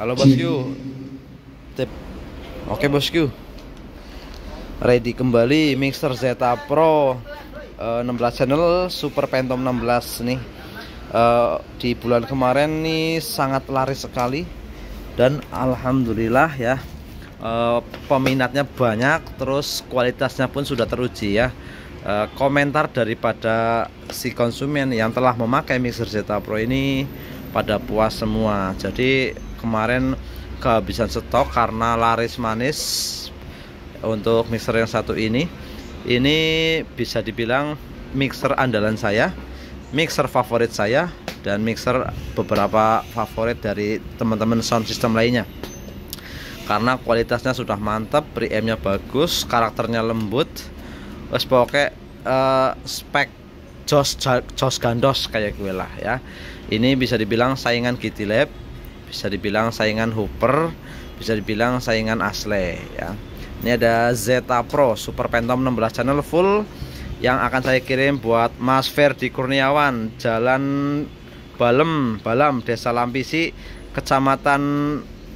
Halo bosku. Tip. Oke bosku. Ready kembali mixer Zeta Pro eh, 16 channel Super Phantom 16 nih. Eh, di bulan kemarin nih sangat laris sekali dan alhamdulillah ya eh, peminatnya banyak terus kualitasnya pun sudah teruji ya. Eh, komentar daripada si konsumen yang telah memakai mixer Zeta Pro ini pada puas semua. Jadi kemarin kehabisan stok karena laris manis untuk mixer yang satu ini. Ini bisa dibilang mixer andalan saya mixer favorit saya dan mixer beberapa favorit dari teman-teman sound system lainnya. Karena kualitasnya sudah mantap preampnya bagus karakternya lembut. Wes pokoknya uh, spek jos jos gandos kayak gue lah ya. Ini bisa dibilang saingan Kitty Lab bisa dibilang saingan Hooper bisa dibilang saingan Asle ya. Ini ada Zeta Pro Super Phantom 16 channel full yang akan saya kirim buat Mas Ferdi Kurniawan Jalan Balem Balam Desa Lampisi Kecamatan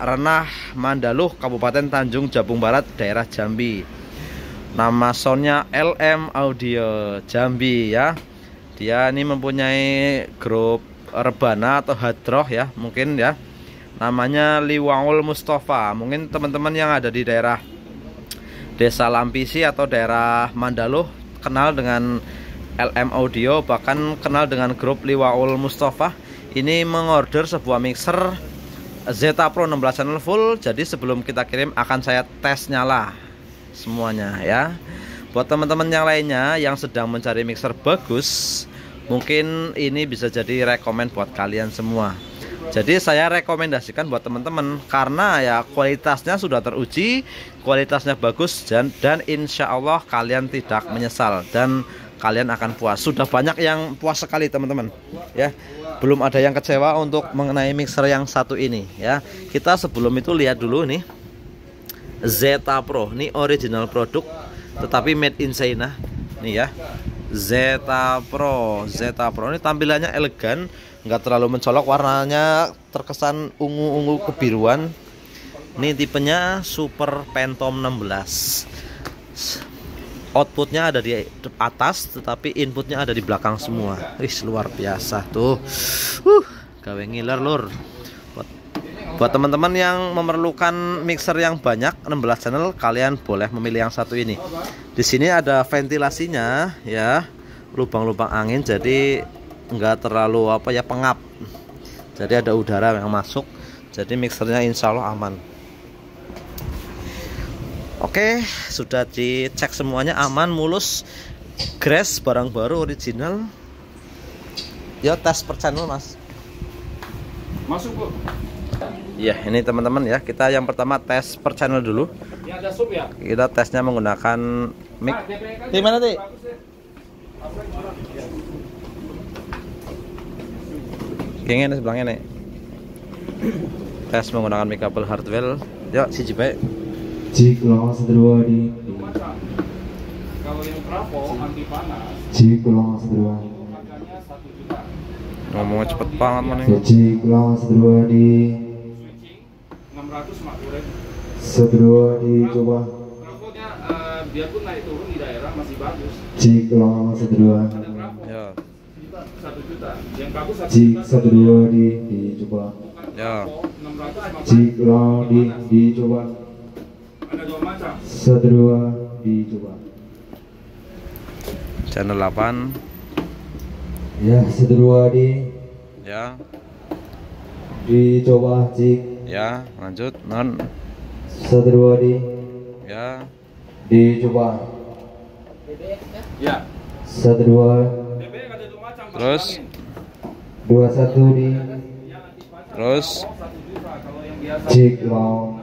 Renah Mandaluh Kabupaten Tanjung Jabung Barat daerah Jambi. Nama soundnya LM Audio Jambi ya. Dia ini mempunyai grup rebana atau hadroh ya mungkin ya namanya Liwangul Mustafa. Mungkin teman-teman yang ada di daerah Desa Lampisi atau daerah Mandaluh kenal dengan LM Audio bahkan kenal dengan grup Liwaul Mustafa. Ini mengorder sebuah mixer Zeta Pro 16 channel full. Jadi sebelum kita kirim akan saya tes nyala semuanya ya. Buat teman-teman yang lainnya yang sedang mencari mixer bagus mungkin ini bisa jadi rekomend buat kalian semua jadi saya rekomendasikan buat teman-teman karena ya kualitasnya sudah teruji, kualitasnya bagus dan dan insya Allah kalian tidak menyesal dan kalian akan puas. Sudah banyak yang puas sekali teman-teman. Ya, belum ada yang kecewa untuk mengenai mixer yang satu ini. Ya, kita sebelum itu lihat dulu nih Zeta Pro. Ini original produk, tetapi made in China. Nih ya, Zeta Pro. Zeta Pro ini tampilannya elegan nggak terlalu mencolok warnanya terkesan ungu-ungu kebiruan. Ini tipenya Super Phantom 16 outputnya ada di atas tetapi inputnya ada di belakang semua. Wih luar biasa tuh. Uh, gawe ngiler lur. Buat, buat teman-teman yang memerlukan mixer yang banyak 16 channel kalian boleh memilih yang satu ini. Di sini ada ventilasinya ya. Lubang-lubang angin jadi enggak terlalu apa ya pengap. Jadi ada udara yang masuk jadi mixernya insya Allah aman. Oke sudah dicek semuanya aman mulus grass barang baru original. Ya tes per channel mas. Masuk bu. Ya ini teman-teman ya kita yang pertama tes per channel dulu. Ada sup ya? Kita tesnya menggunakan mic. Di mana Kayaknya sebelahnya nih. Tes menggunakan kabel hardware. Yuk, si Jipe. Jika sedua di kalau yang Bravo anti panas. Harganya satu juta. Ngomongnya cepet banget mana. Jika sedua di switching enam ratus lima puluh ribu. Sedua dicoba Bravo nya eh, biarpun naik turun di daerah masih bagus. Ada Bravo Ya, satu juta. Yang bagus satu sedua di dicoba Ya. Puluh. Jika di dicoba ada dua dicoba channel 8. Ya sedua di. Ya, dicoba Jik ya, lanjut. Non. sedua di. Ya, dicoba ya. Ada dua. Terus? Bilangin. dua satu di terus satu juta kalau yang biasa Jik long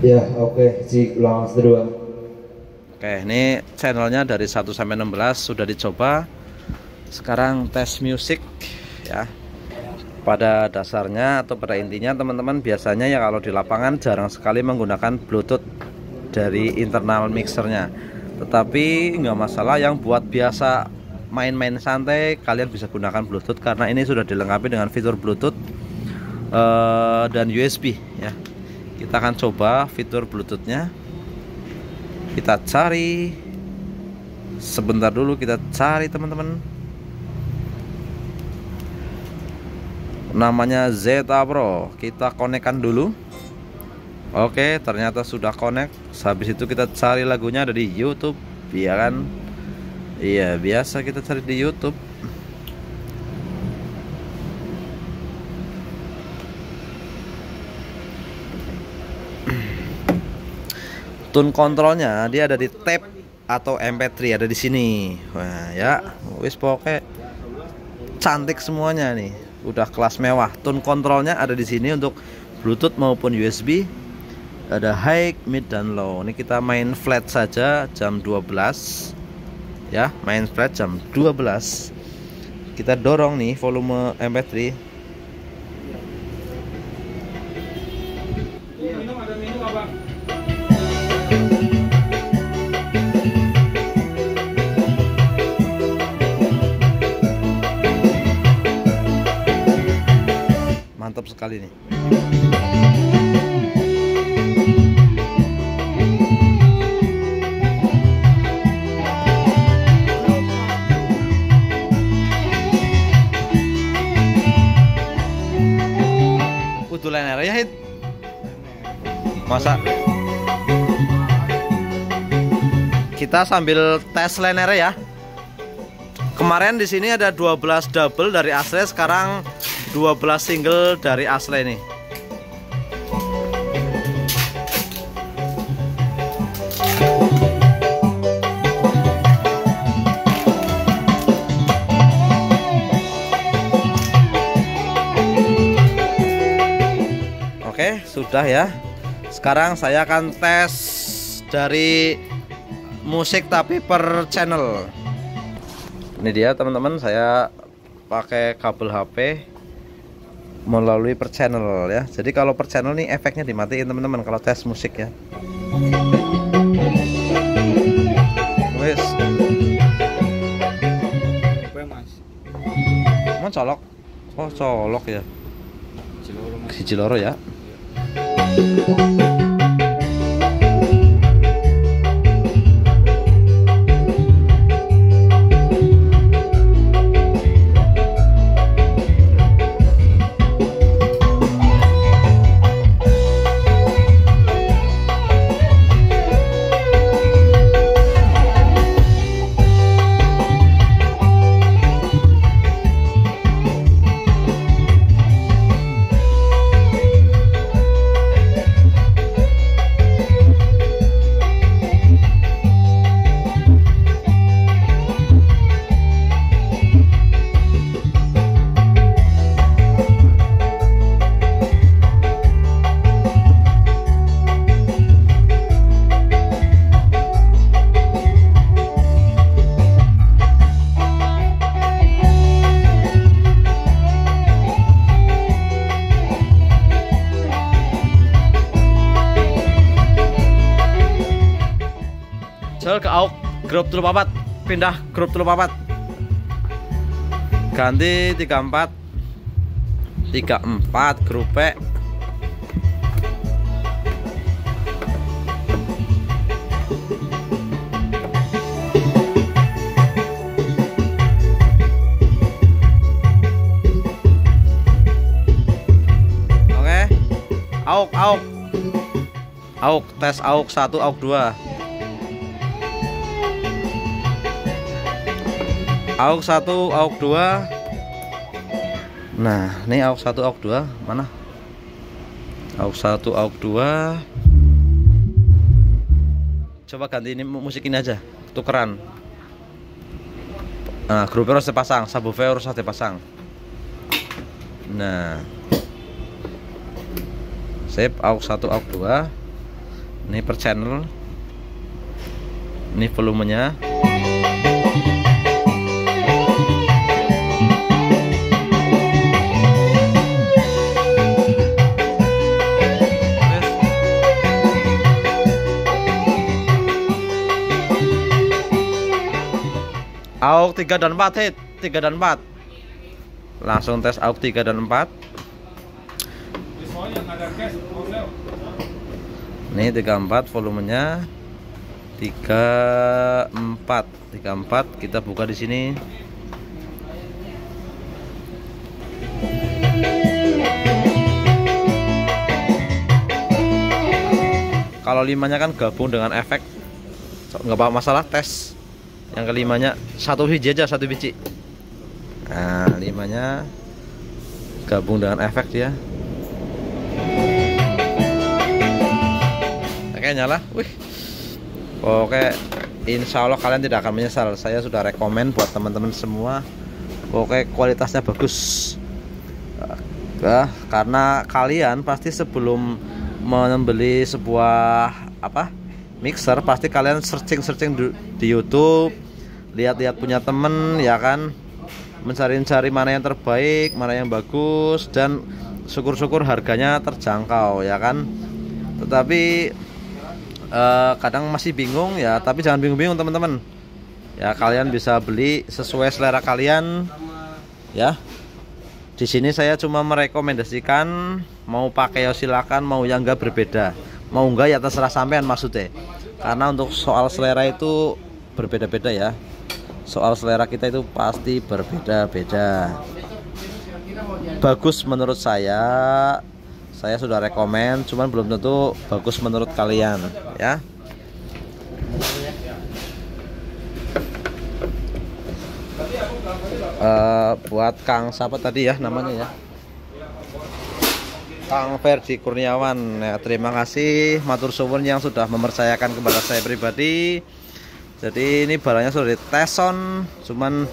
Ya oke Jik long sedua Oke, ini channelnya dari 1 sampai 16 sudah dicoba. Sekarang tes musik ya. Pada dasarnya atau pada intinya teman-teman biasanya ya kalau di lapangan jarang sekali menggunakan Bluetooth dari internal mixernya. Tetapi nggak masalah yang buat biasa main-main santai kalian bisa gunakan Bluetooth karena ini sudah dilengkapi dengan fitur Bluetooth eh, dan USB ya. Kita akan coba fitur bluetoothnya. Kita cari. Sebentar dulu kita cari teman-teman. Namanya Zeta Pro. Kita konekkan dulu Oke ternyata sudah connect habis itu kita cari lagunya ada di YouTube ya kan Iya biasa kita cari di YouTube Tune kontrolnya dia ada di tab atau MP3 ada di sini. Wah, ya, wis pokoknya cantik semuanya nih. Udah kelas mewah. Tune kontrolnya ada di sini untuk Bluetooth maupun USB. Ada high, mid dan low. Ini kita main flat saja jam 12. Ya, main flat jam 12. Kita dorong nih volume MP3 Minum ada minum abang. mantap sekali nih Lener ya hit. Masa? Kita sambil tes lener ya. Kemarin di sini ada 12 double dari asli sekarang 12 single dari Asle nih. Oke, sudah ya. Sekarang saya akan tes dari musik tapi per channel. Ini dia teman-teman, saya pakai kabel HP melalui per channel ya. Jadi kalau per channel nih efeknya dimatiin teman-teman kalau tes musik ya. Wes, mas? mau colok. Oh, colok ya. Ciloro mas. Si Ciloro ya. Jel ke AUK grup telu papat, pindah grup telu papat. Ganti 34 34 grup. Oke. AUK AUK. AUK tes AUK 1 AUK 2. AUK 1, AUK 2 Nah, ini AUK 1, AUK 2 Mana? AUK 1, AUK 2 Coba ganti ini mu- musik ini aja. Tukeran. Nah, grupnya harus dipasang. Subwoofer harus dipasang. Nah. Sip, AUK 1, AUK 2 Ini per channel. Ini volumenya 3 dan 4 hit. 3 dan 4 Langsung tes AUK 3 dan 4 Ini 34 volumenya. 34 34 kita buka di sini. Kalau limanya kan gabung dengan efek. Nggak apa masalah tes yang kelimanya satu biji aja satu biji. Nah limanya gabung dengan efek dia. Oke nyala. Wih. Oke insya Allah kalian tidak akan menyesal. Saya sudah rekomen buat teman-teman semua. Oke kualitasnya bagus. Nah, karena kalian pasti sebelum membeli sebuah apa mixer pasti kalian searching-searching di YouTube lihat-lihat punya temen ya kan mencari-cari mana yang terbaik mana yang bagus dan syukur-syukur harganya terjangkau ya kan tetapi eh, kadang masih bingung ya tapi jangan bingung-bingung teman-teman ya kalian bisa beli sesuai selera kalian ya di sini saya cuma merekomendasikan mau pakai ya silakan, mau yang enggak berbeda. Mau enggak ya terserah sampean maksudnya. Karena untuk soal selera itu berbeda-beda ya. Soal selera kita itu pasti berbeda-beda. Bagus menurut saya. Saya sudah rekomend, cuman belum tentu bagus menurut kalian ya. uh, buat Kang siapa tadi ya namanya ya Kang Ferdi Kurniawan ya, terima kasih matur suwun yang sudah mempercayakan kepada saya pribadi jadi ini barangnya sudah diteson cuman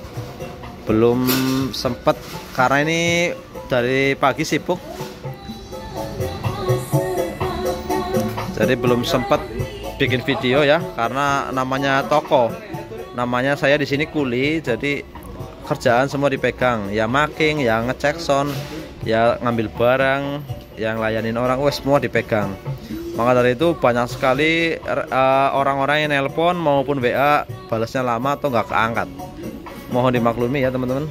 belum sempet karena ini dari pagi sibuk. Jadi belum sempet bikin video ya karena namanya toko. Namanya saya di sini kuli jadi kerjaan semua dipegang. Ya making ya ngecek sound ya ngambil barang yang layanin orang wes semua dipegang maka dari itu banyak sekali eh, orang-orang uh, yang nelpon maupun WA balasnya lama atau nggak keangkat. Mohon dimaklumi ya teman-teman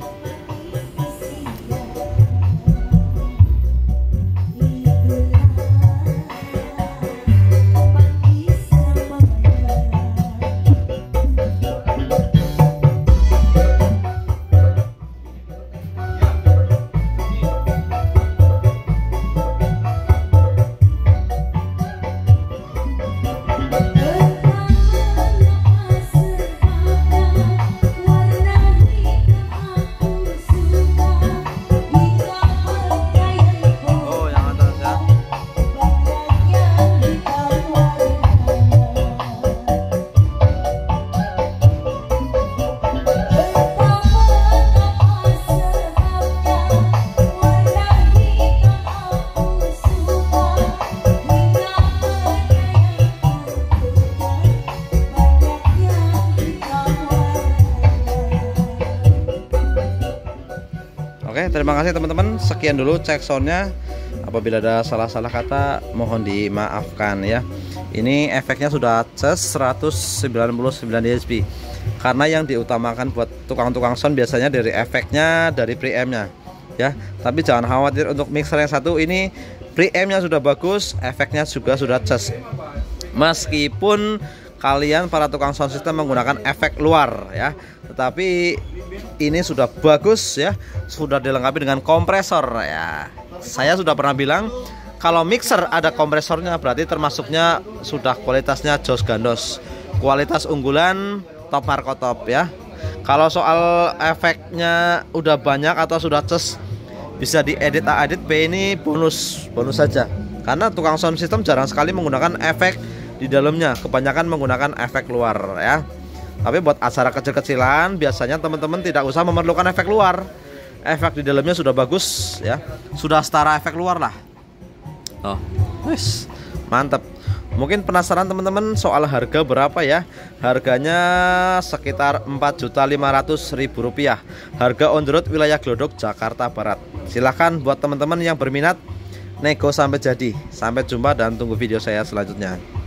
terima kasih teman-teman. Sekian dulu cek soundnya. Apabila ada salah-salah kata mohon dimaafkan ya. Ini efeknya sudah ces 199 dB karena yang diutamakan buat tukang-tukang sound biasanya dari efeknya dari preampnya ya. Tapi jangan khawatir untuk mixer yang satu. Ini preampnya sudah bagus efeknya juga sudah ces. Meskipun kalian para tukang sound system menggunakan efek luar ya tetapi ini sudah bagus ya. Sudah dilengkapi dengan kompresor ya. Saya sudah pernah bilang kalau mixer ada kompresornya berarti termasuknya sudah kualitasnya jos gandos. Kualitas unggulan top markotop ya. Kalau soal efeknya udah banyak atau sudah ces bisa diedit A edit B ini bonus bonus saja. Karena tukang sound system jarang sekali menggunakan efek di dalamnya. Kebanyakan menggunakan efek luar ya tapi buat acara kecil-kecilan biasanya teman-teman tidak usah memerlukan efek luar. Efek di dalamnya sudah bagus ya. Sudah setara efek luar lah. Oh wis. Mantap mungkin penasaran teman-teman soal harga berapa ya? Harganya sekitar 4.500.000 rupiah. Harga on the road wilayah Glodok Jakarta Barat. Silahkan buat teman-teman yang berminat nego sampai jadi. Sampai jumpa dan tunggu video saya selanjutnya